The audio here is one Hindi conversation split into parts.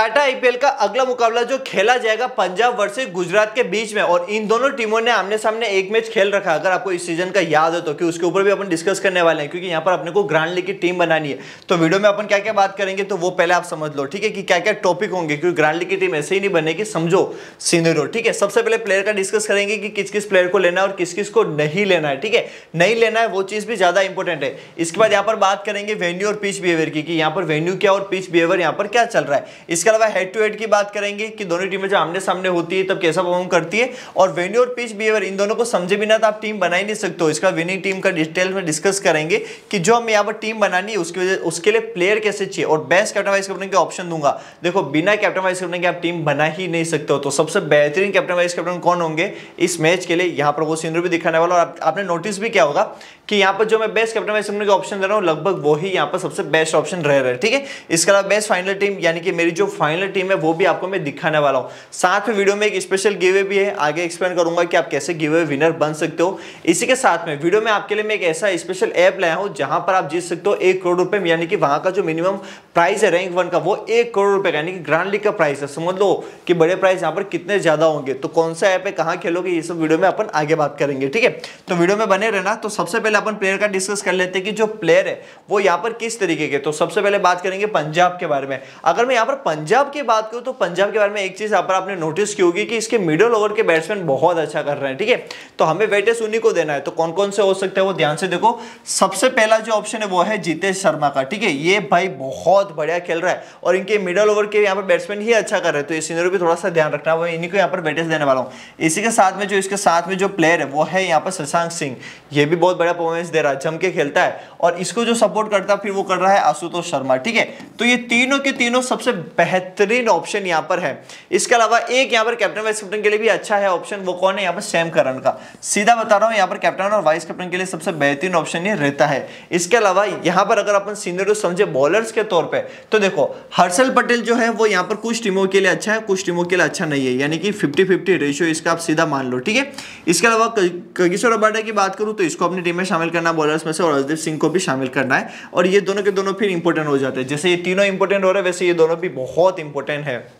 टाटा आईपीएल का अगला मुकाबला जो खेला जाएगा पंजाब वर्सेस गुजरात के बीच में, और इन दोनों टीमों ने आमने सामने एक मैच खेल रखा। अगर आपको इस सीज़न का याद है तो कि उसके ऊपर भी अपन डिस्कस करने वाले हैं, क्योंकि यहाँ पर अपने को ग्रांड लीग की टीम बनानी है। तो वीडियो में अपन क्या क्या बात करेंगे तो वो पहले आप समझ लो, ठीक है, कि क्या क्या टॉपिक होंगे, क्योंकि ग्रांड लीग की टीम ऐसे ही नहीं बनेगी, समझो सीनियरो ठीक है। सबसे पहले प्लेयर का डिस्कस करेंगे कि किस किस प्लेयर को लेना है और किस किस को नहीं लेना है, ठीक है। नहीं लेना है वो चीज़ भी ज़्यादा इंपॉर्टेंट है। इसके बाद यहाँ पर बात करेंगे वेन्यू और पिच बिहेवियर की यहाँ पर वेन्यू क्या और पिच बिहेवियर यहाँ पर क्या चल रहा है। इसके अलावा हेड टू हेड की बात करेंगे कि दोनों टीमें जो आमने सामने होती है, तब कैसा परफॉर्म करती है? और वेन्यू और पिच बिहेवियर इन दोनों को समझे बिना तो आप टीम बना ही नहीं सकते हो। इसका विनिंग टीम का डिटेल में डिस्कस करेंगे कि जो हम यहाँ पर टीम बनानी है, उसकी वजह, उसके लिए प्लेयर कैसे चाहिए। और बेस्ट कैप्टन वाइस कैप्टन के ऑप्शन दूँगा। देखो, बिना कैप्टन वाइस कैप्टन के आप टीम बना ही नहीं सकते हो। तो सबसे बेहतरीन कैप्टन वाइस कैप्टन कौन होंगे इस मैच के लिए? यहाँ पर वो सीनरी भी दिखाने वाला और आपने नोटिस भी क्या होगा कि यहाँ पर जो मैं बेस्ट कैप्टन वाइस कैप्टन के ऑप्शन दे रहा हूँ, लगभग वही यहाँ पर सबसे बेस्ट ऑप्शन रह रहा है। ठीक है? इसके अलावा बेस्ट फाइनल टीम यानी कि मेरी जो फाइनल टीम है, वो भी आपको मैं दिखाने वाला हूँ। साथ में वीडियो में एक स्पेशल गिवे भी है, आगे एक्सप्लेन करूँगा कि आप कैसे गिवे विनर बन सकते हो। इसी के साथ में वीडियो में आपके लिए मैं एक ऐसा स्पेशल ऐप लाया हूँ, जहाँ पर आप जीत सकते हो एक करोड़ रुपए, यानी कि वहाँ का जो मिनिमम प्राइस है रैंक वन का, वो एक करोड़ रुपए यानी कि ग्रांड लीग का प्राइस है। समझ लो कि बड़े प्राइस यहाँ पर कितने ज़्यादा होंगे। तो कौन सा ऐप है, कहाँ खेलोगे, ये सब वीडियो में अपन आगे बात करेंगे, ठीक है? तो वीडियो में बने रहना। तो सबसे पहले अपन प्लेयर का डिस्कस कर लेते हैं कि जो प्लेयर है, वो यहाँ पर किस तरीके के तो सबसे पहले बात करेंगे पंजाब के बारे में। अगर मैं यहाँ पर पंजाब की बात करूँ तो पंजाब के बारे में एक चीज़ यहाँ पर आपने नोटिस की होगी कि इसके मिडल ओवर के बैट्समैन बहुत अच्छा कर रहे हैं, ठीक है? तो हमें वेटेज उन्हीं को देना है तो कौन कौन से हो सकते हैं वो ध्यान से देखो। सबसे पहला जो ऑप्शन है वो है जीतेश शर्मा का, ठीक है? ये भाई बहुत बढ़िया खेल रहा है और इनके मिडल ओवर के यहाँ पर बैट्समैन ही अच्छा कर रहे हैं तो सीनियर भी थोड़ा सा ध्यान रखना वो इन्हीं को यहाँ पर वेटेज देने वाला हूँ। इसी के साथ में जो, इसके साथ में जो प्लेयर है वो है यहाँ पर शशांक सिंह ये भी बहुत बड़ा परफॉर्मेंस दे रहा है, जम के खेलता है और इसको जो सपोर्ट करता है, फिर वो कर रहा है आशुतोष शर्मा, ठीक है? तो ये तीनों के तीनों सबसे बेहतरीन ऑप्शन यहाँ पर है। इसके अलावा एक यहाँ पर कैप्टन वाइस कैप्टन के लिए भी अच्छा है ऑप्शन, वो कौन है? यहाँ पर सैम करन का। सीधा बता रहा हूँ, यहाँ पर कैप्टन और वाइस कैप्टन के लिए सबसे बेहतरीन ऑप्शन ये रहता है। इसके अलावा यहाँ पर अगर अपन सीनियर समझे बॉलर्स के तौर पर तो देखो, हर्षल पटेल जो है, वो यहाँ पर कुछ टीमों के लिए अच्छा है, कुछ टीमों के लिए अच्छा नहीं है। यानी कि फिफ्टी फिफ्टी रेशियो इसका आप सीधा मान लो, ठीक है? इसके अलावा कगिसोर अबाडा की बात करूँ तो इसको अपनी टीम में शामिल करना बॉलर्स में से और हरदीप सिंह को भी शामिल करना है। और ये दोनों के दोनों फिर इंपॉर्टेंट हो जाते हैं। जैसे ये तीनों इंपॉर्टेंट हो रहे हैं, वैसे ये दोनों भी बहुत इंपॉर्टेंट है।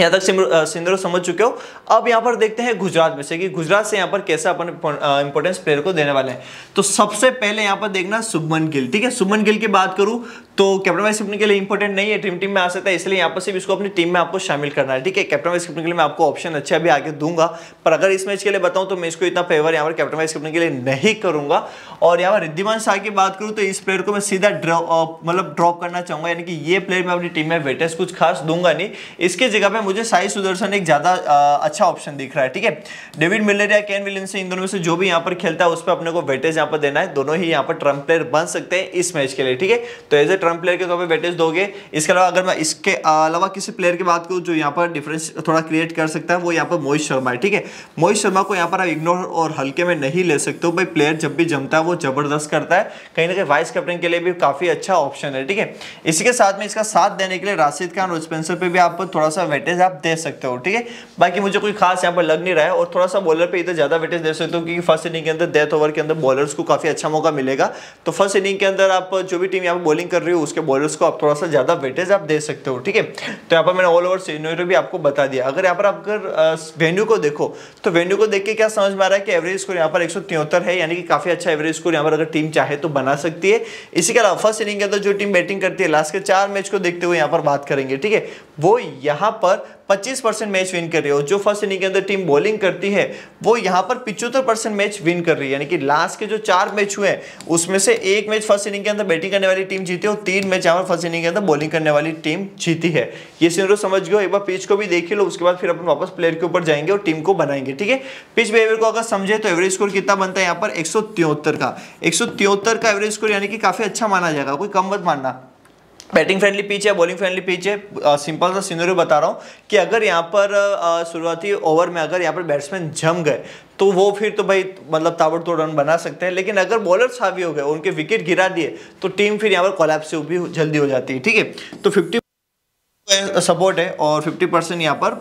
यहाँ तक सिंदरो समझ चुके हो। अब यहाँ पर देखते हैं गुजरात में से कि गुजरात से यहाँ पर कैसे अपन इंपॉर्टेंस प्लेयर को देने वाले हैं। तो सबसे पहले यहाँ पर देखना सुमन गिल, ठीक है? सुमन गिल की बात करूँ तो कैप्टन वाइस के लिए इंपॉर्टेंट नहीं है ड्रीम टीम में आ सकता है, इसलिए यहाँ पर सिर्फ़ इसको अपनी टीम में आपको शामिल करना है, ठीक है? कैप्टन वाइस के लिए मैं आपको ऑप्शन अच्छा भी आगे दूँगा, पर अगर इस मैच के लिए बताऊँ तो मैं इसको इतना फेवर यहाँ पर कैप्टन वाइस के लिए नहीं करूँगा। और यहाँ पर रिद्धिमान शाह की बात करूँ तो इस प्लेयर को मैं सीधा मतलब ड्रॉप करना चाहूँगा, यानी कि ये प्लेयर मैं अपनी टीम में वेटेज कुछ खास दूँगा नहीं। इसके जगह पे मुझे साई सुदर्शन एक ज़्यादा अच्छा ऑप्शन दिख रहा है, ठीक है? डेविड मिलर या कैन विलियमसन, इन दोनों में से जो भी यहाँ पर खेलता है, उस पर अपने को वेटेज यहाँ पर देना है। दोनों ही यहाँ पर ट्रंप प्लेयर बन सकते हैं इस मैच के लिए, ठीक है? तो एज ए ट्रंप प्लेयर के तौर पर वेटेज दोगे? इसके अलावा अगर मैं इसके अलावा किसी प्लेयर की बात करूँ जो यहाँ पर डिफरेंस थोड़ा क्रिएट कर सकता है, वो यहाँ पर मोहित शर्मा है, ठीक है? मोहित शर्मा को यहाँ पर आप इग्नोर और हल्के में नहीं ले सकते हो, भाई प्लेयर जब भी जमता है, वो ज़बरदस्त करता है। कहीं ना कहीं वाइस कैप्टन के लिए भी काफ़ी अच्छा ऑप्शन है, ठीक है? इसी के साथ में इसका साथ देने के लिए राशिद खान और स्पेंसर पे भी आप थोड़ा सा वेटेज आप दे सकते हो, ठीक है? बाकी मुझे कोई खास यहाँ पर लग नहीं रहा है और थोड़ा सा बॉलर पे इधर ज़्यादा वेटेज दे सकते हो क्योंकि फ़र्स्ट इनिंग के अंदर डेथ ओवर के अंदर बॉलर्स को काफ़ी अच्छा मौका मिलेगा। तो फ़र्स्ट इनिंग के अंदर आप जो भी टीम यहाँ पर बॉलिंग कर रही हो, उसके बॉलर्स को आप थोड़ा सा ज़्यादा वेटेज आप दे सकते हो, ठीक है? तो यहाँ पर मैंने ऑल ओवर सीनियर भी आपको बता दिया। अगर यहाँ पर आप अगर वेन्यू को देखो तो वेन्यू को देख के क्या समझ में आ रहा है कि एवरेज स्कोर यहाँ पर एक है, यानी कि काफ़ी अच्छा एवरेज स्कोर यहाँ पर अगर टीम चाहे तो बना सकती है। इसी के अलावा फ़र्स्ट इनिंग के अंदर जो टीम बैटिंग करती है लास्ट के चार मैच को देखते हुए यहाँ पर बात करेंगे, ठीक है? वो यहाँ पर 25 परसेंट मैच विन कर रही है और जो फ़र्स्ट इनिंग के अंदर टीम बॉलिंग करती है, वो यहाँ पर पिछहत्तर परसेंट मैच विन कर रही है। यानी कि लास्ट के जो चार मैच हुए हैं, उसमें से एक मैच फ़र्स्ट इनिंग के अंदर बैटिंग करने वाली टीम जीती है और तीन मैच यहाँ पर फ़र्स्ट इनिंग के अंदर बॉलिंग करने वाली टीम जीती है। ये सीनरो समझ गए एक बार पिच को भी देख लो, उसके बाद फिर अपन वापस प्लेयर के ऊपर जाएँगे और टीम को बनाएँगे, ठीक है? पिच बिहेवियर को अगर समझे तो एवरेज स्कोर कितना बनता है यहाँ पर? एक का। एक का एवरेज स्कोर यानी कि काफ़ी अच्छा माना जाएगा, कोई कम मत मानना। बैटिंग फ्रेंडली पिच है बॉलिंग फ्रेंडली पिच है। सिंपल सा सीनरी बता रहा हूँ कि अगर यहाँ पर शुरुआती ओवर में अगर यहाँ पर बैट्समैन जम गए तो वो फिर तो भाई मतलब ताबड़तोड़ रन बना सकते हैं। लेकिन अगर बॉलर हावी हो गए, उनके विकेट गिरा दिए तो टीम फिर यहाँ पर कोलैप्स भी जल्दी हो जाती है, ठीक है? तो फिफ्टी सपोर्ट है और 50 परसेंट यहाँ पर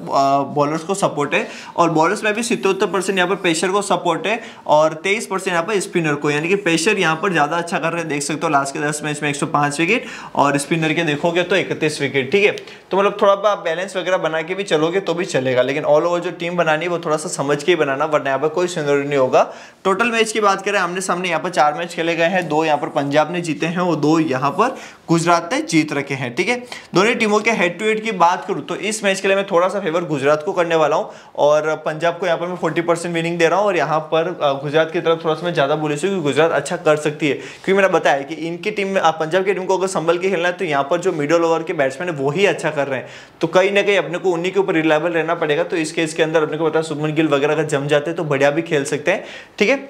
बॉलर्स को सपोर्ट है और बॉलर्स में भी सितहत्तर परसेंट यहाँ पर प्रेशर को सपोर्ट है और 23 परसेंट यहाँ पर स्पिनर को, यानी कि प्रेशर यहाँ पर ज़्यादा अच्छा कर रहे हैं। देख सकते हो लास्ट के दस मैच में 105 विकेट और स्पिनर के देखोगे तो इकतीस विकेट ठीक है? तो मतलब थोड़ा आप बैलेंस वगैरह बना के भी चलोगे तो भी चलेगा, लेकिन ऑल ओवर जो टीम बनानी है वो थोड़ा सा समझ के ही बनाना, वरना यहाँ पर कोई सिनोरी नहीं होगा। टोटल मैच की बात करें, आमने सामने यहाँ पर चार मैच खेले गए हैं, दो यहाँ पर पंजाब ने जीते हैं और दो यहाँ पर गुजरात ने जीत रखे हैं, ठीक है? दोनों टीमों के हेड टू हेड की बात करूँ तो इस मैच के लिए मैं थोड़ा सा फेवर गुजरात को करने वाला हूँ और पंजाब को यहाँ पर मैं 40 परसेंट विनिंग दे रहा हूँ और यहाँ पर गुजरात की तरफ़ थोड़ा सा मैं ज़्यादा बोली क्योंकि गुजरात अच्छा कर सकती है। क्योंकि मैंने बताया कि इनकी टीम में पंजाब की टीम को अगर संभल के खेलना है तो यहाँ पर जो मिडल ओवर के बैट्समैन है वही अच्छा कर रहे हैं। तो कहीं ना कहीं अपने को उन्हीं के ऊपर रिलायबल रहना पड़ेगा। तो इस केस के अंदर अपने को पता है सुमन गिल वगैरह अगर जम जाते हैं तो बढ़िया भी खेल सकते हैं। ठीक है?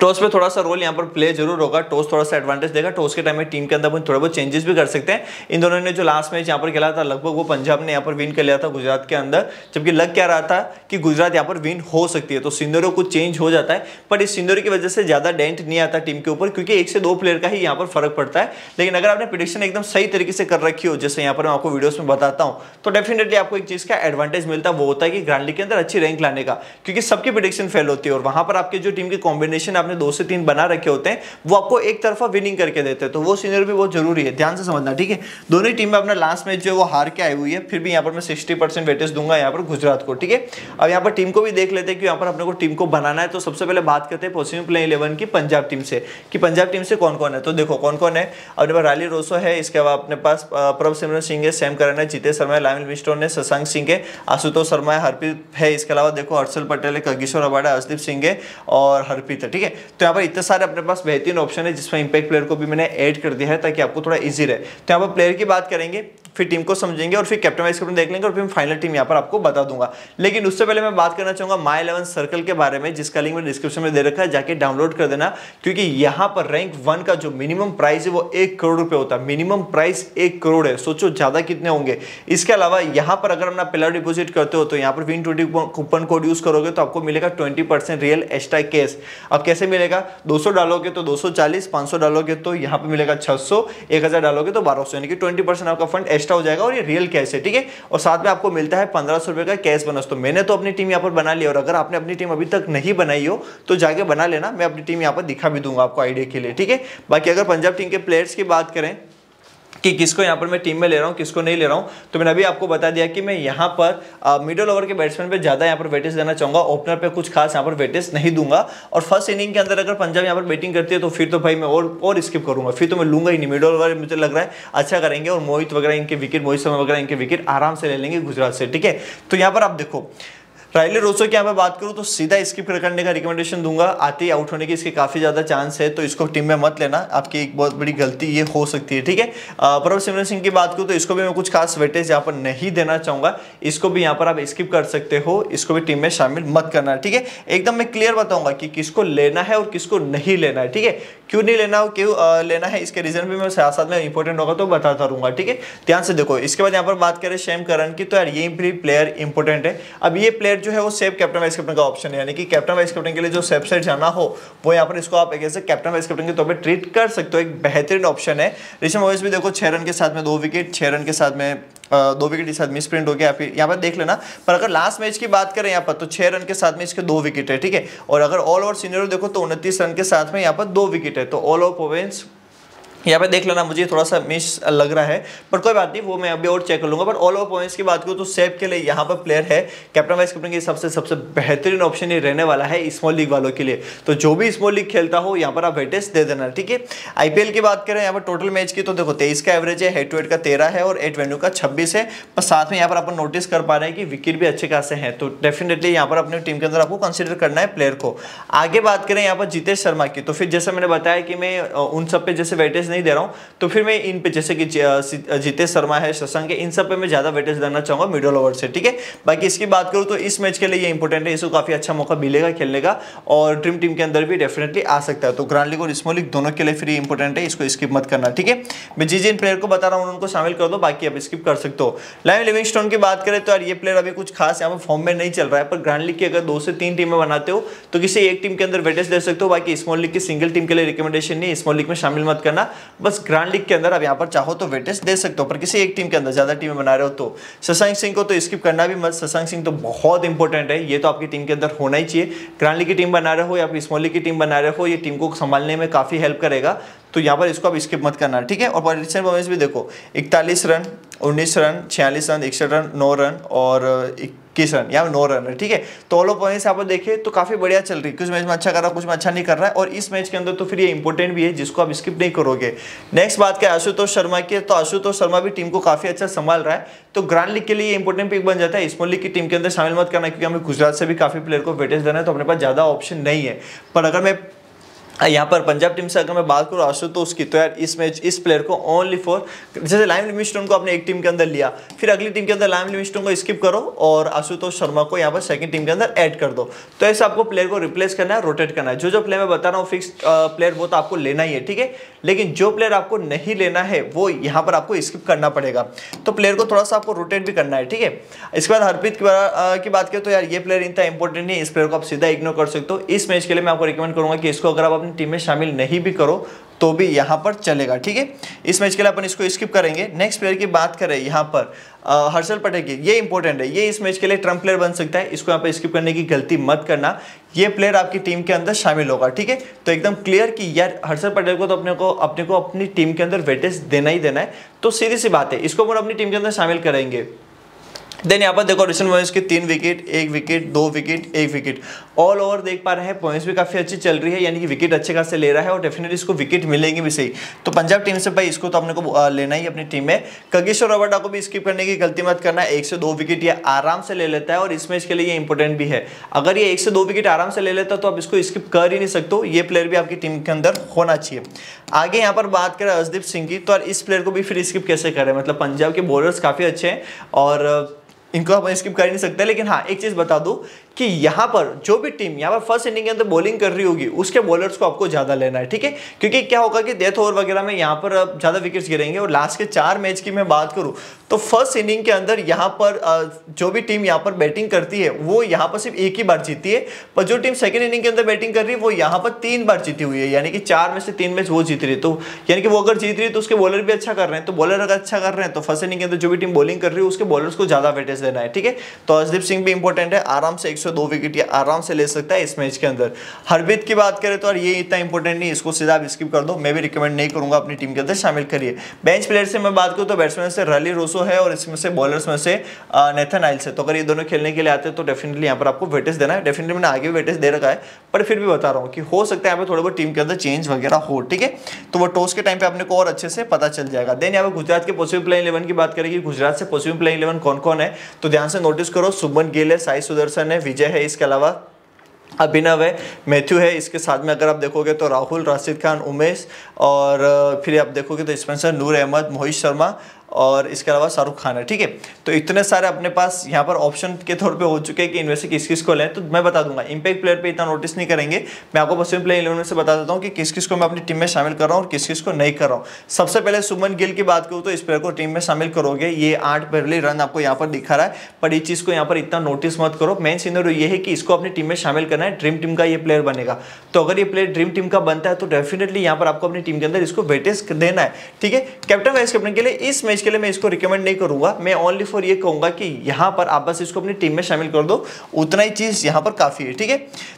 टॉस में थोड़ा सा रोल यहाँ पर प्ले ज़रूर होगा। टॉस थोड़ा सा एडवांटेज देगा। टॉस के टाइम में टीम के अंदर थोड़ा बहुत चेंजेस भी कर सकते हैं। इन दोनों ने जो लास्ट मैच यहाँ पर खेला था, लगभग वो पंजाब ने यहाँ पर विन कर लिया था गुजरात के अंदर। जबकि लग क्या रहा था कि गुजरात यहाँ पर विन हो सकती है। तो सिंदूरों कुछ चेंज हो जाता है। पर इस सिंदूर की वजह से ज़्यादा डेंट नहीं आता टीम के ऊपर, क्योंकि एक से दो प्लेयर का ही यहाँ पर फ़र्क पड़ता है। लेकिन अगर आपने प्रिडिक्शन एकदम सही तरीके से कर रखी हो, जैसे यहाँ पर मैं आपको वीडियोस में बताता हूँ तो डेफिनेटली आपको एक चीज़ का एडवांटेज मिलता है। वो होता है कि ग्रांड के अंदर अच्छी रैंक लाने का। क्योंकि सबकी प्रिडिक्शन फेल होती है और वहाँ पर आपके जो टीम की कॉम्बिनेशन आपने दो से तीन बना रखे होते हैं, वो आपको एक तरफा विनिंग करके देते हैं। तो वो सीनियर भी बहुत ज़रूरी है, ध्यान से समझना, ठीक है? दोनों टीम में अपना लास्ट मैच जो है वो हार के आई हुई है, फिर भी यहाँ पर मैं सिक्सटी परसेंट दूँगा यहाँ पर गुजरात को, ठीक है? अब यहाँ पर टीम को भी देख लेते हैं कि यहाँ पर अपने को टीम को बनाना है तो सबसे पहले बात करते हैं पॉसिबल प्ले इलेवन की पंजाब टीम से, कि पंजाब टीम से कौन कौन है? तो देखो कौन कौन है? अपने पास राली रोसो है, इसके बाद अपने पास प्रभ सिमरन सिंह है सैम करन है जीते शर्मा है लामिल है शशांक सिंह है आशुतोष शर्मा है हरप्रीत है, इसके अलावा देखो हर्षल पटेल है कगिश्वर अबाड़ा हर्षदीप सिंह है और हरप्रीत है, ठीक है? तो यहाँ पर इतने सारे अपने पास बेहतरीन ऑप्शन है, जिसमें इंपैक्ट प्लेयर को भी मैंने ऐड कर दिया है ताकि आपको थोड़ा इजी रहे। तो यहाँ पर प्लेयर की बात करेंगे, फिर टीम को समझेंगे और फिर कैप्टन वाइस कैप्टन देख लेंगे और फिर फाइनल टीम यहाँ पर आपको बता दूँगा। लेकिन उससे पहले मैं बात करना चाहूँगा माई इलेवन सर्कल के बारे में, जिसका लिंक मैंने डिस्क्रिप्शन में दे रखा है, जाके डाउनलोड कर देना, क्योंकि यहाँ पर रैंक वन का जो मिनिमम प्राइस है वो एक करोड़ रुपए होता है। मिनिमम प्राइस एक करोड़ है। सोचो ज़्यादा कितने होंगे। इसके अलावा यहाँ पर अगर अपना पिलर डिपोजिट करते हो तो यहाँ पर win twenty coupon code use करोगे तो आपको मिलेगा ट्वेंटी रियल एक्स्ट्रा कैश अब कैसे मिलेगा। 200 डालोगे तो दो सौ चालीस डालोगे तो यहाँ पे मिलेगा छह सौ, एक हज़ार डालोगे तो बारह सौ, यानी कि ट्वेंटी परसेंट आपका फंड एक्स्ट्रा हो जाएगा और ये रियल कैश है, ठीक है? और साथ में आपको मिलता है पंद्रह सौ का कैश बनस। तो मैंने तो अपनी टीम यहाँ पर बना लिया और अगर आपने अपनी टीम अभी तक नहीं बनाई हो तो जाके बना लेना। मैं अपनी टीम यहाँ पर दिखा भी दूँगा आपको आइडिया के लिए, ठीक है? बाकी अगर पंजाब टीम के प्लेयर्स की बात करें कि किसको यहाँ पर मैं टीम में ले रहा हूँ, किसको नहीं ले रहा हूँ। तो मैंने अभी आपको बता दिया कि मैं यहाँ पर मिडिल ओवर के बैट्समैन पे ज़्यादा यहाँ पर वेटेज देना चाहूँगा। ओपनर पे कुछ खास यहाँ पर वेटेज नहीं दूँगा। और फ़र्स्ट इनिंग के अंदर अगर पंजाब यहाँ पर बैटिंग करती है तो फिर तो भाई मैं और और स्किप करूँगा। फिर तो मैं लूँगा ही नहीं। मिडल ओवर मुझे लग रहा है अच्छा करेंगे और मोहित वगैरह इनके विकेट मोहित शर्मा वगैरह इनके विकेट आराम से ले लेंगे गुजरात से, ठीक है? तो यहाँ पर आप देखो राइले रोसो की मैं बात करूँ तो सीधा स्किप करने का रिकमेंडेशन दूँगा। आते ही आउट होने की इसके काफ़ी ज़्यादा चांस है तो इसको टीम में मत लेना। आपकी एक बहुत बड़ी गलती ये हो सकती है, ठीक है? परव सिमरन सिंह की बात करूँ तो इसको भी मैं कुछ खास वेटेज यहाँ पर नहीं देना चाहूँगा। इसको भी यहाँ पर आप स्किप कर सकते हो, इसको भी टीम में शामिल मत करना, ठीक है? एकदम मैं क्लियर बताऊँगा कि किसको लेना है और किसको नहीं लेना है, ठीक है? क्यों नहीं लेना हो, क्यों लेना है, इसके रीजन भी मैं साथ साथ में इंपॉर्टेंट होगा तो बताता रहूँगा, ठीक है? ध्यान से देखो, इसके बाद यहाँ पर बात करें शेम करण की तो यार ये भी प्लेयर इंपॉर्टेंट है। अब ये प्लेयर जो है वो सेफ़ कैप्टन वाइस कैप्टन का ऑप्शन है। यानी कि कैप्टन वाइस कैप्टन के लिए जो साइड जाना हो, वो यहाँ पर इसको आप एक ऐसे कैप्टन वाइस कैप्टन के तौर पर ट्रीट कर सकते हो। एक बेहतरीन ऑप्शन है। ऋषभ मोहित भी देखो छह रन के साथ में, दो विकेट छह रन के साथ में दो विकेट के साथ मिस प्रिंट हो गया फिर यहाँ पर देख लेना। पर अगर लास्ट मैच की बात करें यहाँ पर तो छह रन के साथ में इसके दो विकेट है, ठीक है? और अगर ऑल ओवर सीनियर देखो तो उनतीस रन के साथ में यहाँ पर दो विकेट है। तो ऑल ओवर परफॉर्मेंस यहाँ पे देख लेना, मुझे थोड़ा सा मिस लग रहा है, पर कोई बात नहीं, वो मैं अभी और चेक कर लूँगा पर ऑल ओवर पॉइंट्स की बात करूँ तो सेफ़ के लिए यहाँ पर प्लेयर है। कैप्टन वाइस कैप्टन की सबसे सबसे बेहतरीन ऑप्शन ये रहने वाला है स्मॉल लीग वालों के लिए। तो जो भी स्मॉल लीग खेलता हो, यहाँ पर आप वेटेज दे देना, ठीक है? आईपीएल की बात करें, यहाँ पर टोटल मैच की तो देखो, तेईस का एवरेज है हेड टू हेड का तेरह है, और एट वेन्यू का छब्बीस है, पर साथ में यहाँ पर अपन नोटिस कर पा रहे हैं कि विकेट भी अच्छे खासे हैं तो डेफिनेटली यहाँ पर अपनी टीम के अंदर आपको कंसिडर करना है प्लेयर को। आगे बात करें, यहाँ पर जितेश शर्मा की तो फिर जैसे मैंने बताया कि मैं उन सब पे जैसे वेटेज दे रहा हूँ। तो फिर फिर मैं इन पे, जैसे कि जीतेश शर्मा है, शशांक है, इन सब पे मैं ज़्यादा वेटेज देना चाहूँगा मिडल ओवर से, ठीक है? बाकी इसकी बात करूँ तो इस मैच के लिए ये इंपॉर्टेंट है, इसको काफ़ी अच्छा मौका मिलेगा खेलने का और ड्रीम टीम के अंदर भी डेफिनेटली आ सकता है। तो ग्रांड लीग और स्मॉल लीग दोनों के लिए फिर इंपॉर्टेंट है, इसको स्किप मत करना, ठीक है? मैं जी जिन प्लेयर को बता रहा हूँ उनको शामिल कर दो, बाकी आप स्किप कर सकते हो। लाइव लिविंग की बात करें तो यार ये प्लेयर अभी कुछ खास यहाँ पर फॉर्म में नहीं चल रहा है, पर ग्रांड लीग की अगर दो से तीन टीमें बनाते हो तो किसी एक टीम के अंदर वेटेज दे सकते हो, बाकी स्मॉल लीग की सिंगल टीम के लिए रिकमेंडेशन नहीं स्मॉल लीग में शामिल मत करना। बस ग्रांड लीग के अंदर आप यहाँ पर चाहो तो वेटेज दे सकते हो, पर किसी एक टीम के अंदर, ज़्यादा टीमें बना रहे हो तो। शशांक सिंह को तो स्किप करना भी मत। शशांक सिंह तो बहुत इंपॉर्टेंट है, ये तो आपकी टीम के अंदर होना ही चाहिए। ग्रांड लीग की टीम बना रहे हो या फिर स्मॉल लीग की टीम बना रहे हो, ये टीम को संभालने में काफ़ी हेल्प करेगा। तो यहाँ पर इसको आप स्किप मत करना, ठीक है? और पॉलिटिशियन परफॉर्मेंस भी देखो, इकतालीस रन, उन्नीस रन, छियालीस रन, इकसठ रन, नौ रन और रन या नौ रन ठीक है? तो ऑल पॉइंट्स यहाँ पर देखिए तो काफ़ी बढ़िया चल रही है। कुछ मैच में अच्छा कर रहा है कुछ में अच्छा नहीं कर रहा है। और इस मैच के अंदर तो फिर ये इंपॉर्टेंट भी है, जिसको आप स्किप नहीं करोगे। नेक्स्ट बात क्या आशुतोष शर्मा की? तो आशुतोष शर्मा भी टीम को काफ़ी अच्छा संभाल रहा है। तो ग्रांड लीग के लिए इंपॉर्टेंट पिक बन जाता है। स्मॉल लीग की टीम के अंदर शामिल मत करना, क्योंकि हमें गुजरात से भी काफ़ी प्लेयर को वेटेज देना है तो अपने पास ज़्यादा ऑप्शन नहीं है। पर अगर मैं यहाँ पर पंजाब टीम से अगर मैं बात करूँ आशुतोष की तो यार इस मैच इस प्लेयर को ओनली फॉर जैसे लाइम लिमिस्टोन को आपने एक टीम के अंदर लिया, फिर अगली टीम के अंदर लाइम लिमिस्टोन को स्किप करो और आशुतोष शर्मा को यहाँ पर सेकंड टीम के अंदर ऐड कर दो। तो ऐसे आपको प्लेयर को रिप्लेस करना है रोटेट करना है। जो जो प्लेयर मैं बता रहा हूँ फिक्स प्लेयर वो तो आपको लेना ही है, ठीक है? लेकिन जो प्लेयर आपको नहीं लेना है, वो यहाँ पर आपको स्किप करना पड़ेगा। तो प्लेयर को थोड़ा सा आपको रोटेट भी करना है, ठीक है? इसके बाद हरप्रीत की बात करें तो यार ये प्लेयर इतना इंपॉर्टेंट नहीं इस प्लेयर को आप सीधा इग्नोर कर सकते हो। इस मैच के लिए मैं आपको रिकमेंड करूँगा कि इसको अगर आप अपनी टीम में शामिल नहीं भी करो तो भी यहाँ पर चलेगा, ठीक है? इस मैच के लिए अपन इसको स्किप करेंगे। नेक्स्ट प्लेयर की बात करें यहाँ पर हर्षल पटेल की, ये इंपॉर्टेंट है। ये इस मैच के लिए ट्रंप प्लेयर बन सकता है। इसको यहाँ पर स्किप करने की गलती मत करना। ये प्लेयर आपकी टीम के अंदर शामिल होगा, ठीक है? तो एकदम क्लियर कि यार, हर्षल पटेल को तो अपने को अपने को अपनी टीम के अंदर वेटेज देना ही देना है। तो सीधी सी बात है, इसको अपन अपनी टीम के अंदर शामिल करेंगे। देन यहाँ पर देखो रिशन वॉइस के तीन विकेट एक विकेट दो विकेट एक विकेट ऑल ओवर देख पा रहे हैं पॉइंट्स भी काफ़ी अच्छी चल रही है, यानी कि विकेट अच्छे खासे ले रहा है और डेफिनेटली इसको विकेट मिलेंगे भी सही. तो पंजाब टीम से भाई इसको तो अपने को लेना ही अपनी टीम में. कगेश्वर रबाडा को भी स्किप करने की गलती मत करना, एक से दो विकेट ये आराम से ले लेता है और इस मैच के लिए ये इंपॉर्टेंट भी है. अगर ये एक से दो विकेट आराम से ले लेता है तो आप इसको स्किप कर ही नहीं सकते ये प्लेयर भी आपकी टीम के अंदर होना चाहिए. आगे यहाँ पर बात करें अर्शदीप सिंह की तो इस प्लेयर को भी फिर स्किप कैसे करें? मतलब पंजाब के बॉलर्स काफ़ी अच्छे हैं और इनको आप स्किप कर नहीं सकते लेकिन हाँ एक चीज़ बता दू कि यहाँ पर जो भी टीम यहाँ पर फ़र्स्ट इनिंग के अंदर बॉलिंग कर रही होगी, उसके बॉलर्स को आपको ज़्यादा लेना है, ठीक है? क्योंकि क्या होगा कि डेथ ओवर वगैरह में यहाँ पर ज़्यादा विकेट्स गिरेंगे और लास्ट के चार मैच की मैं बात करूँ तो फ़र्स्ट इनिंग के अंदर यहाँ पर जो भी टीम यहाँ पर बैटिंग करती है, वो यहाँ पर सिर्फ़ एक ही बार जीती है, पर जो टीम सेकेंड इनिंग के अंदर बैटिंग कर रही है, वो यहाँ पर तीन बार जीती हुई है, यानी कि चार में से तीन मैच वो जीत रही है। तो यानी कि वो अगर जीत रही है तो उसके बॉलर भी अच्छा कर रहे हैं तो बॉलर अगर अच्छा कर रहे हैं तो फ़र्स्ट इनिंग के अंदर जो भी टीम बॉलिंग कर रही है, उसके बॉलर्स को ज़्यादा वेटेज देना है, ठीक है? तो अर्शदीप सिंह भी इंपॉर्टेंट है, आराम से एक विकेट या आराम से ले सकता है इस मैच के अंदर। हरबीत की बात करें तो ये इतना इंपॉर्टेंट नहीं, इसको सीधा आप स्किप कर दो। मैं भी रिकमेंड नहीं करूँगा अपनी टीम के अंदर शामिल करिए। बेंच प्लेयर से मैं बात करूँ तो बैट्समैन से रली रोसो है और इसमें से बॉलर्स में से नेथन आइल से। तो अगर ये दोनों खेलने के लिए आते हैं तो डेफिनेटली यहाँ पर आपको वेटेज देना है। डेफिनेटली मैंने आगे भी वेटेज दे रखा है, पर फिर भी बता रहा हूँ कि हो सकता है यहाँ पे थोड़ा बहुत टीम के अंदर चेंज वगैरह हो, ठीक है? तो वो टॉस के टाइम पे अपने को और अच्छे से पता चल जाएगा। देन यहाँ पे गुजरात के पॉसिबल प्लेइंग इलेवन की बात करेंगे गुजरात से पॉसिबल प्लेइंग इलेवन कौन कौन है? तो ध्यान से नोटिस करो सुमन गिल है, साई सुदर्शन है विजय है इसके अलावा, अभिनव है, मैथ्यू है, इसके साथ में अगर आप देखोगे तो राहुल, राशिद खान, उमेश और फिर आप देखोगे तो स्पेंसर नूर अहमद, मोहित शर्मा और इसके अलावा शाहरुख खान है, ठीक है? तो इतने सारे अपने पास यहाँ पर ऑप्शन के तौर पे हो चुके हैं कि इनमें से किस किस को लें। तो मैं बता दूँगा इंपैक्ट प्लेयर पे इतना नोटिस नहीं करेंगे। मैं आपको पश्चिम प्लेयर इलेवन से बता देता हूँ कि किस किस को मैं अपनी टीम में शामिल कर रहा हूँ और किस किस को नहीं कर रहा हूँ। सबसे पहले सुमन गिल की बात करूँ तो इस प्लेयर को टीम में शामिल करोगे। ये आठ पहले रन आपको यहाँ पर दिखा रहा है, पर इस चीज़ को यहाँ पर इतना नोटिस मत करो। मेन सीनर ये है कि इसको अपनी टीम में शामिल करना है ड्रीम टीम का ये प्लेयर बनेगा। तो अगर ये प्लेयर ड्रीम टीम का बनता है तो डेफिनेटली यहाँ पर आपको अपनी टीम के अंदर इसको वेटेज देना है, ठीक है? कैप्टन वाइस कैप्टन के लिए इस मैच के लिए मैं इसको रिकमेंड नहीं करूँगा। मैं ओनली फॉर ये कहूँगा कि यहाँ पर आप बस इसको अपनी टीम में शामिल कर दो। उतना ही चीज़ यहाँ पर काफ़ी है, ठीक है?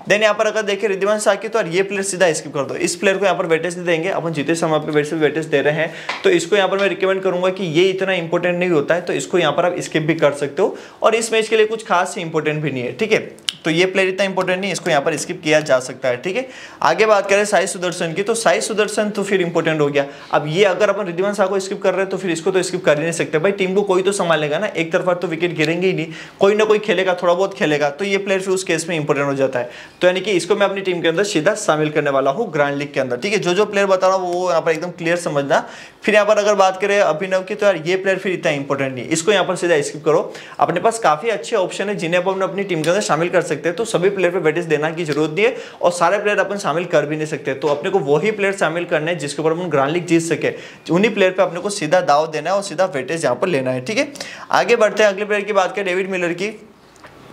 देन यहाँ पर अगर देखें रिद्धिमान शाह की तो ये प्लेयर सीधा स्किप कर दो। इस प्लेयर को यहाँ पर वेटेज नहीं देंगे। अपन जीते समय पे वेटेज वेटेज दे रहे हैं। तो इसको यहाँ पर मैं रिकमेंड करूँगा कि ये इतना इंपॉर्टेंट नहीं होता है तो इसको यहाँ पर आप स्किप भी कर सकते हो। और इस मैच के लिए कुछ खास इंपॉर्टेंट भी नहीं है, ठीक है? तो ये प्लेयर इतना इंपॉर्टेंट नहीं, इसको यहाँ पर स्किप किया जा सकता है, ठीक है? आगे बात करें साई सुदर्शन की तो साई सुदर्शन तो फिर इंपॉर्टेंट हो गया। अब ये अगर अपन रिद्धिमान शाह को स्किप कर रहे हैं तो फिर इसको तो स्किप कर ही नहीं सकते। भाई टीम को कोई तो संभालेगा ना, एक तरफा तो विकेट गिरेंगे ही नहीं। कोई ना कोई खेलेगा, थोड़ा बहुत खेलेगा तो ये प्लेयर फिर उस केस में इंपॉर्टेंट हो जाता है। तो यानी कि इसको मैं अपनी टीम के अंदर सीधा शामिल करने वाला हूँ ग्रांड लीग के अंदर, ठीक है? जो जो प्लेयर बता रहा हूँ, वो यहाँ पर एकदम क्लियर समझना। फिर यहाँ पर अगर बात करें अभिनव की तो यार ये प्लेयर फिर इतना इंपॉर्टेंट नहीं। इसको यहाँ पर सीधा स्किप करो। अपने पास काफ़ी अच्छे ऑप्शन है, जिन्हें अपन अपनी टीम के अंदर शामिल कर सकते तो सभी प्लेयर पर वेटेज देना की ज़रूरत नहीं है और सारे प्लेयर अपन शामिल कर भी नहीं सकते। तो अपने को वही प्लेयर शामिल करने हैं जिसके ऊपर अपन ग्रांड लीग जीत सके। उन्हीं प्लेयर पर अपने को सीधा दाव देना है और सीधा वेटेज यहाँ पर लेना है, ठीक है? आगे बढ़ते हैं, अगले प्लेयर की बात करें डेविड मिलर की।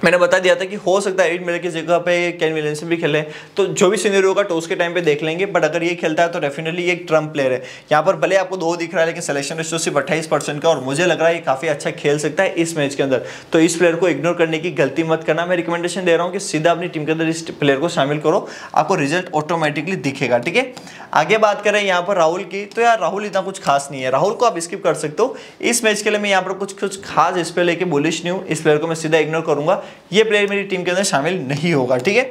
मैंने बता दिया था कि हो सकता है एट मिनट की जगह पे कैन विलियमसन भी खेले। तो जो भी सीनियर होगा, टॉस के टाइम पे देख लेंगे बट अगर ये खेलता है तो डेफिनेटली एक ट्रंप प्लेयर है। यहाँ पर भले आपको दो दिख रहा है, लेकिन सिलेक्शन रेशो सिर्फ़ अट्ठाईस परसेंट का और मुझे लग रहा है ये काफ़ी अच्छा खेल सकता है इस मैच के अंदर। तो इस प्लेयर को इग्नोर करने की गलती मत करना। मैं रिकमेंडेशन दे रहा हूँ कि सीधा अपनी टीम के अंदर इस प्लेयर को शामिल करो। आपको रिज़ल्ट ऑटोमेटिकली दिखेगा, ठीक है? आगे बात करें यहाँ पर राहुल की तो यार राहुल इतना कुछ खास नहीं है। राहुल को आप स्किप कर सकते हो। इस मैच के लिए मैं यहाँ पर कुछ कुछ खास इस पर लेके बुलिश नहीं हूँ। इस प्लेयर को मैं सीधा इग्नोर करूँगा। ये प्लेयर मेरी टीम के अंदर शामिल नहीं होगा, ठीक है?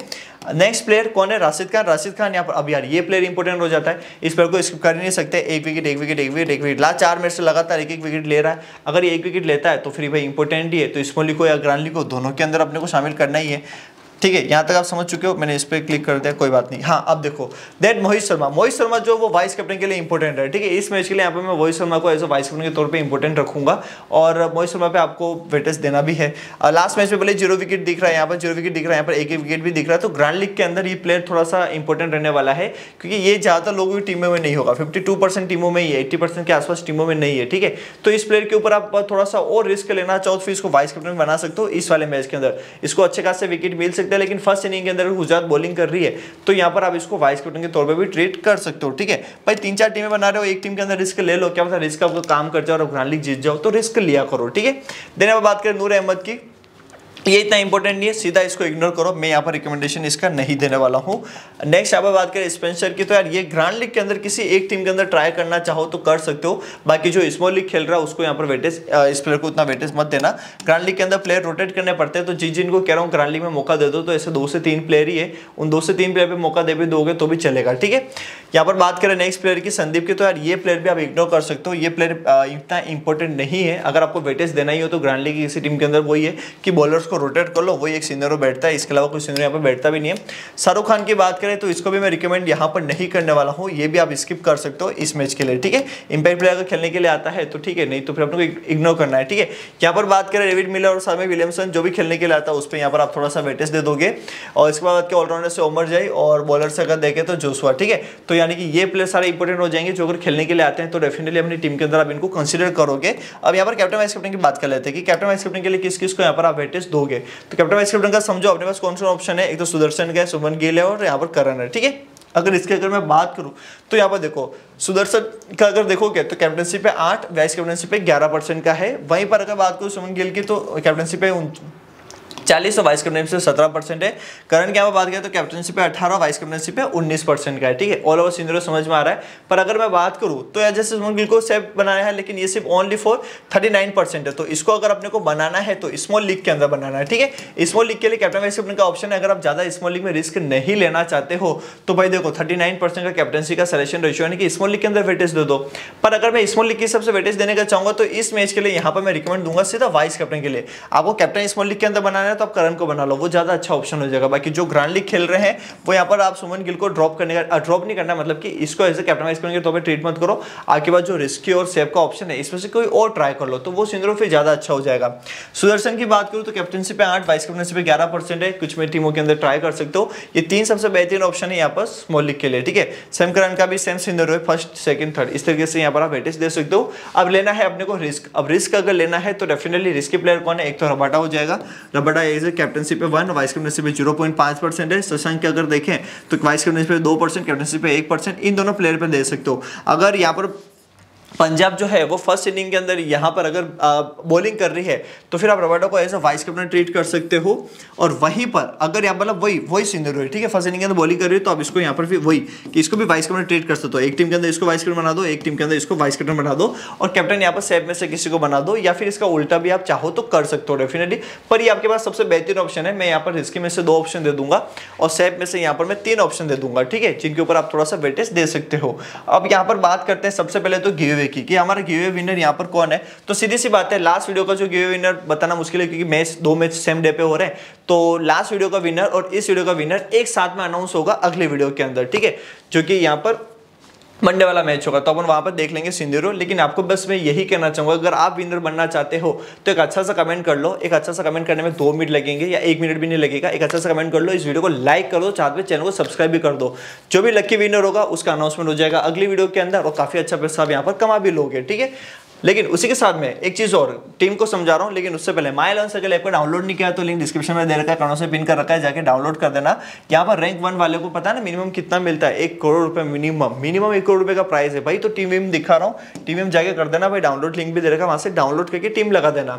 नेक्स्ट प्लेयर कौन है? राशिद खान। राशिद खान, यहाँ पर अब यार ये प्लेयर इंपॉर्टेंट हो जाता है। इस प्लेयर को स्किप कर ही नहीं सकते। एक विकेट एक विकेट एक विकेट एक विकेट लास्ट चार मिनट से लगातार एक एक विकेट ले रहा है। अगर ये एक विकेट लेता है तो फिर भाई इंपॉर्टेंट ही है। तो स्मोली को या ग्रांडली को दोनों के अंदर अपने को शामिल करना ही है। ठीक है, यहाँ तक आप समझ चुके हो, मैंने इस पर क्लिक कर दिया, कोई बात नहीं। हाँ अब देखो दैट मोहित शर्मा। मोहित शर्मा जो वो वाइस कैप्टन के लिए इंपॉर्टेंट है, ठीक है? इस मैच के लिए यहाँ पे मैं मोहित शर्मा को एज अ वाइस कैप्टन के तौर पे इंपॉर्टेंट रखूँगा और मोहित शर्मा पे आपको वेटेज देना भी है। लास्ट मैच में भले ज़ीरो विकेट दिख रहा है, यहाँ पर ज़ीरो विकेट दिख रहा है, यहाँ पर एक एक विकेट भी दिख रहा है तो ग्रैंड लीग के अंदर ये प्लेयर थोड़ा सा इंपॉर्टेंट रहने वाला है, क्योंकि ये ज़्यादातर लोगों की टीमों में नहीं होगा। फिफ्टी टीमों में ही है एट्टी के आसपास टीमों में नहीं है, ठीक है? तो इस प्लेयर के ऊपर आप थोड़ा सा और रिस्क लेना चाहो तो फिर इसको वाइस कैप्टन बना सकते हो इस वाले मैच के अंदर। इसको अच्छे खासे विकेट मिल सकते हैं, लेकिन फ़र्स्ट इनिंग के अंदर गुजरात बॉलिंग कर रही है तो यहाँ पर आप इसको वाइस कैप्टन के तौर पर भी ट्रेड कर सकते हो, ठीक है? भाई तीन चार टीमें बना रहे हो, एक टीम के अंदर रिस्क ले लो, क्या पता रिस्क आपको काम कर जाओ और ग्रांड लीग जीत जाओ तो रिस्क लिया करो, ठीक है? देने बात करें नूर अहमद की। ये इतना इंपॉर्टेंट नहीं है, सीधा इसको इग्नोर करो। मैं यहाँ पर रिकमेंडेशन इसका नहीं देने वाला हूँ। नेक्स्ट यहाँ पर बात करें स्पेंसर की तो यार ये ग्रांड लीग के अंदर किसी एक टीम के अंदर ट्राई करना चाहो तो कर सकते हो। बाकी जो स्मॉल लीग खेल रहा है, उसको यहाँ पर वेटेज इस प्लेयर को उतना वेटेज मत देना। ग्रांड लीग के अंदर प्लेयर रोटेट करने पड़ते हैं तो जिन जिनको कह रहा हूँ ग्रांड लीग में मौका दे दो तो ऐसे दो से तीन प्लेयर ही है। उन दो से तीन प्लेयर पर मौका दे भी दोगे तो भी चलेगा, ठीक है? यहाँ पर बात करें नेक्स्ट प्लेयर की, संदीप की तो यार ये प्लेयर भी आप इग्नोर कर सकते हो। ये प्लेयर इतना इंपॉर्टेंट नहीं है। अगर आपको वेटेज देना ही हो तो ग्रांड लीग किसी टीम के अंदर वही है कि बॉलर्स को रोटेट कर लो, वही एक सीनियर बैठता है। इसके अलावा कोई सीनियर यहाँ पर बैठता भी नहीं है। शाहरुख खान की बात करें तो इसको भी मैं रिकमेंड यहाँ पर नहीं करने वाला हूँ। ये भी आप स्किप कर सकते हो इस मैच के लिए, ठीक है? इंपैक्ट प्लेयर अगर खेलने के लिए आता है तो ठीक है, नहीं तो फिर अपने को इग्नोर करना है, ठीक है? यहाँ पर बात करें डेविड मिलर और सामी विलियमसन जो भी खेलने के लिए आता है, उस पर यहाँ पर आप थोड़ा सा वेटेज दे दोगे। और इसके बाद ऑलराउंडर से उमर जाए और बॉलर से अगर देखे तो जोसुआ ठीक है? तो यानी कि ये प्लेयर सारे इंपॉर्टेंट हो जाएँगे जो अगर खेलने के लिए आते हैं तो डेफिनेटली अपनी टीम के अंदर आप इनको कंसिडर करोगे। अब यहाँ पर कैप्टन वाइस कैप्टन की बात कर लेते हैं कि कैप्टन वाइस कैप्टन के लिए किस किस को यहाँ पर आप वेटेज दोगे। तो कैप्टन वाइस कैप्टन का समझो, अपने पास कौन सा ऑप्शन है? एक तो सुदर्शन का है, सुमन गिल है और यहाँ पर करण है, ठीक है? अगर इसके अगर मैं बात करूँ तो यहाँ पर देखो, सुदर्शन का अगर देखोगे तो कैप्टनशिप पे आठ वाइस कैप्टनशिप पे ग्यारह परसेंट का है। वहीं पर अगर बात करूँ सुमन गिल की तो कैप्टनशिप पे चालीस और वाइस कैप्टनशिप सत्रह परसेंट है। करण की बात करें तो कैप्टनशिप पे अठारह वाइस कैप्टनशिप पे उन्नीस परसेंट का है, ठीक है? ऑल ओवर सीनियर समझ में आ रहा है। पर अगर मैं बात करूँ तो यार जैसे सुमन गिल को सेफ़ बनाया है, लेकिन ये सिर्फ़ only for thirty nine percent है। तो इसको अगर अपने को बनाना है तो स्मॉल लीग के अंदर बनाना है, ठीक है? स्मॉल लीग के लिए कैप्टन वाइस कैप्टन का ऑप्शन है। अगर आप ज़्यादा स्मॉल लीग में रिस्क नहीं लेना चाहते हो तो भाई देखो थर्टी नाइन परसेंट का कैप्टनसी का सिलेक्शन रेशियो यानी कि स्मॉल लीग के अंदर वेटेज दे दो। पर अगर मैं स्मॉल लीग की सबसे वेटेज देने का चाहूँगा तो इस मैच के लिए यहाँ पर मैं रिकमेंड दूँगा सीधा वाइस कैप्टन के लिए। आपको कैप्टन स्मॉल लीग के अंदर बनाना है तो आप करण को बना लो, वो ज़्यादा अच्छा ऑप्शन हो जाएगा। बाकी जो ग्रांड लीग खेल रहे हैं, वो यहाँ पर आप सुमन गिल को ड्रॉप करने का ड्रॉप नहीं करना मतलब कि इसको ऐसे कैप्टन वाइस करेंगे तो ट्रीट मत करो। आपके पास जो रिस्की और सेफ़ का ऑप्शन है, इसमें से कोई और ट्राई कर लो तो वो सिंदरो फिर ज़्यादा अच्छा हो जाएगा। सुदर्शन की बात करूँ तो कैप्टनसी पे आठ वाइस कैप्टनसी पे ग्यारह परसेंट है। कुछ में टीमों के अंदर ट्राई कर सकते हो। ये तीन सबसे बेहतरीन ऑप्शन है यहाँ पर स्मॉल लीग के लिए, ठीक है? सेम करण का भी सेम सिंदर है फ़र्स्ट सेकंड थर्ड इस तरीके से यहाँ पर आप वेटेज दे सकते हो। अब लेना है अपने को रिस्क अब रिस्क अगर लेना है तो डेफिनेटली रिस्की प्लेयर कौन है? एक तो रबाटा हो जाएगा। रबाटा एज कैप्टनसी पे वन वाइस कैप्टनसी पे ज़ीरो पॉइंट पाँच परसेंट है। शशांक अगर देखें तो वाइस कैप्टनसी पे दो परसेंट कैप्टनशिप पे एक परसेंट इन दोनों प्लेयर पे दे सकते हो। अगर यहाँ पर पंजाब जो है, वो फ़र्स्ट इनिंग के अंदर यहाँ पर अगर बॉलिंग कर रही है तो फिर आप रबाडो को as a vice captain treat कर सकते हो। और वहीं पर, अगर यहाँ मतलब वही वही सीनियर है, ठीक है? फ़र्स्ट इनिंग के अंदर बॉलिंग कर रही है तो आप इसको यहाँ पर फिर वही, कि इसको भी वाइस कैप्टन ट्रीट कर सकते हो। एक टीम के अंदर इसको वाइस कैप्टन बना दो, एक टीम के अंदर इसको वाइस कैप्टन बना दो। और कैप्टन यहाँ पर सेप में से किसी को बना दो, या फिर इसका उल्टा भी आप चाहो तो कर सकते हो डेफिनेटली पर ये आपके पास सबसे बेहतरीन ऑप्शन है, मैं यहाँ पर इसके में से दो ऑप्शन दे दूँगा, और सेप में से यहाँ पर मैं तीन ऑप्शन दे दूँगा, ठीक है? जिनके ऊपर आप थोड़ा सा वेटेज दे सकते हो। अब यहाँ पर बात करते हैं, सबसे पहले तो गिवे की कि हमारा गिवे गिवे विनर यहाँ पर कौन है? तो सीधी सी बात है लास्ट वीडियो का जो गिवे विनर बताना मुश्किल है क्योंकि मैच दो मैच सेम डे पे हो रहे हैं। तो लास्ट वीडियो का विनर और इस वीडियो का विनर एक साथ में अनाउंस होगा अगले वीडियो के अंदर, ठीक है? जो कि यहाँ पर मंडे वाला मैच होगा तो अपन वहाँ पर देख लेंगे सिंदूरो लेकिन आपको बस मैं यही कहना चाहूँगा, अगर आप विनर बनना चाहते हो तो एक अच्छा सा कमेंट कर लो, एक अच्छा सा कमेंट करने में दो मिनट लगेंगे या एक मिनट भी नहीं लगेगा, एक अच्छा सा कमेंट कर लो, इस वीडियो को लाइक कर दो चाहते हुए चैनल को सब्सक्राइब भी कर दो। जो भी लक्की विनर होगा, उसका अनाउंसमेंट हो जाएगा अगली वीडियो के अंदर और काफ़ी अच्छा पैसा आप यहाँ पर कमा भी लोगे, ठीक है? लेकिन उसी के साथ में एक चीज़ और, टीम को समझा रहा हूँ, लेकिन उससे पहले माई लर्न सर्कल ऐप को डाउनलोड नहीं किया तो लिंक डिस्क्रिप्शन में दे रखा है कानों से पिन कर रखा है, जाके डाउनलोड कर देना। यहाँ पर रैंक वन वाले को पता है ना मिनिमम कितना मिलता है? एक करोड़ रुपए मिनिमम मिनिमम एक करोड़ रुपए का प्राइस है भाई तो टीम वीम दिखा रहा हूँ। टीम वीम जाके कर देना भाई डाउनलोड लिंक भी दे रखा वहाँ से डाउनलोड करके टीम लगा देना।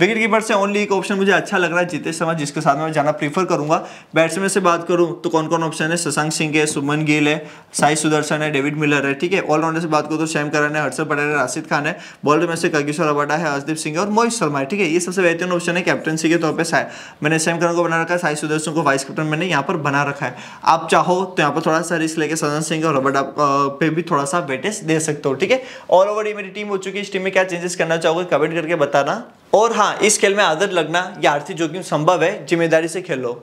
विकेट कीपर से ओनली एक ऑप्शन मुझे अच्छा लग रहा है जीते समय जिसके साथ में जाना प्रीफर करूँगा। बैट्समैन से बात करूँ तो कौन कौन ऑप्शन है? शशांक सिंह है सुमन गिल है, साई सुदर्शन है, डेविड मिलर है, ठीक है? ऑलराउंडर से बात करूँ तो शैम करन है हर्षल पटेल है, राशिद खान है। बॉलर में से कगिश्वर अवाडा है हर्षदीप सिंह और मोहित शर्मा है, ठीक है? ये सबसे बेहतरीन ऑप्शन है कैप्टनसी के तौर पर मैंने सैम करन को बना रखा है, साई सुदर्शन को वाइस कैप्टन मैंने यहाँ पर बना रखा है। आप चाहो तो यहाँ पर थोड़ा सा रिस्क लेके सदन सिंह और रबड़ा पे भी थोड़ा सा वेटेज दे सकते हो, ठीक है? ऑल ओवर ये मेरी टीम हो चुकी है, इस टीम में क्या चेंजेस करना चाहोगे, कमेंट करके बताना। और हाँ इस खेल में आदत लगना, या आर्थिक जोखिम संभव है, ज़िम्मेदारी से खेलो।